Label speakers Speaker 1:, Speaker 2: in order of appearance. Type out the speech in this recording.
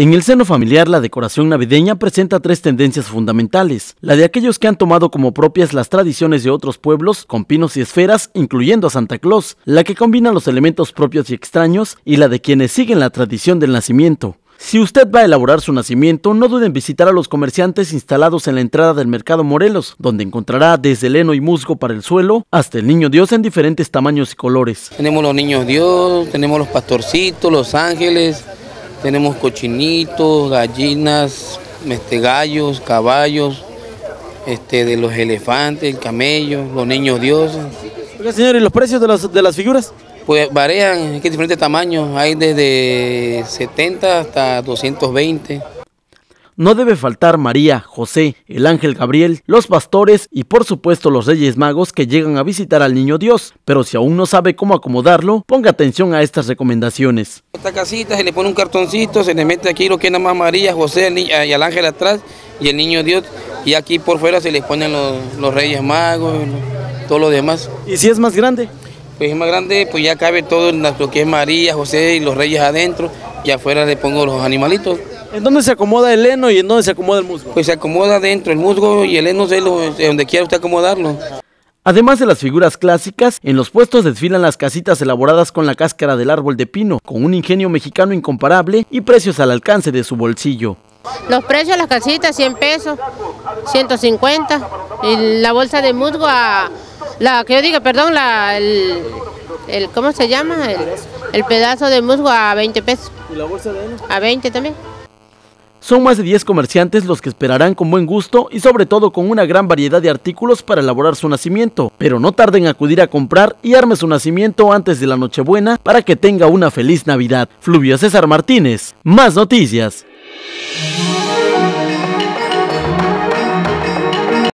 Speaker 1: En el seno familiar, la decoración navideña presenta tres tendencias fundamentales. La de aquellos que han tomado como propias las tradiciones de otros pueblos, con pinos y esferas, incluyendo a Santa Claus, la que combina los elementos propios y extraños, y la de quienes siguen la tradición del nacimiento. Si usted va a elaborar su nacimiento, no duden en visitar a los comerciantes instalados en la entrada del Mercado Morelos, donde encontrará desde heno y musgo para el suelo hasta el Niño Dios en diferentes tamaños y colores.
Speaker 2: Tenemos los Niños Dios, tenemos los pastorcitos, los ángeles, tenemos cochinitos, gallinas, este, gallos, caballos, este, de los elefantes, el camello, los niños dioses.
Speaker 1: Oiga, señor, ¿y los precios de las, de las figuras?
Speaker 2: Pues varían, es que diferentes tamaños, hay desde 70 hasta 220
Speaker 1: no debe faltar María, José, el ángel Gabriel, los pastores y por supuesto los reyes magos que llegan a visitar al niño Dios. Pero si aún no sabe cómo acomodarlo, ponga atención a estas recomendaciones.
Speaker 2: Esta casita se le pone un cartoncito, se le mete aquí lo que es nada más María, José y el ángel atrás y el niño Dios. Y aquí por fuera se le ponen los, reyes magos, todo lo demás.
Speaker 1: ¿Y si es más grande?
Speaker 2: Pues es más grande, pues ya cabe todo lo que es María, José y los reyes adentro. Y afuera le pongo los animalitos.
Speaker 1: ¿En dónde se acomoda el heno y en dónde se acomoda el musgo?
Speaker 2: Pues se acomoda dentro el musgo y el heno es donde quiera usted acomodarlo.
Speaker 1: Además de las figuras clásicas, en los puestos desfilan las casitas elaboradas con la cáscara del árbol de pino, con un ingenio mexicano incomparable y precios al alcance de su bolsillo.
Speaker 3: Los precios de las casitas 100 pesos, 150 y la bolsa de musgo a la que yo diga, perdón, la el, ¿cómo se llama? El, pedazo de musgo a 20 pesos.
Speaker 1: ¿Y la bolsa de heno?
Speaker 3: A 20 también.
Speaker 1: Son más de 10 comerciantes los que esperarán con buen gusto y sobre todo con una gran variedad de artículos para elaborar su nacimiento, pero no tarden en acudir a comprar y arme su nacimiento antes de la Nochebuena para que tenga una feliz Navidad. Fluvio César Martínez, más noticias.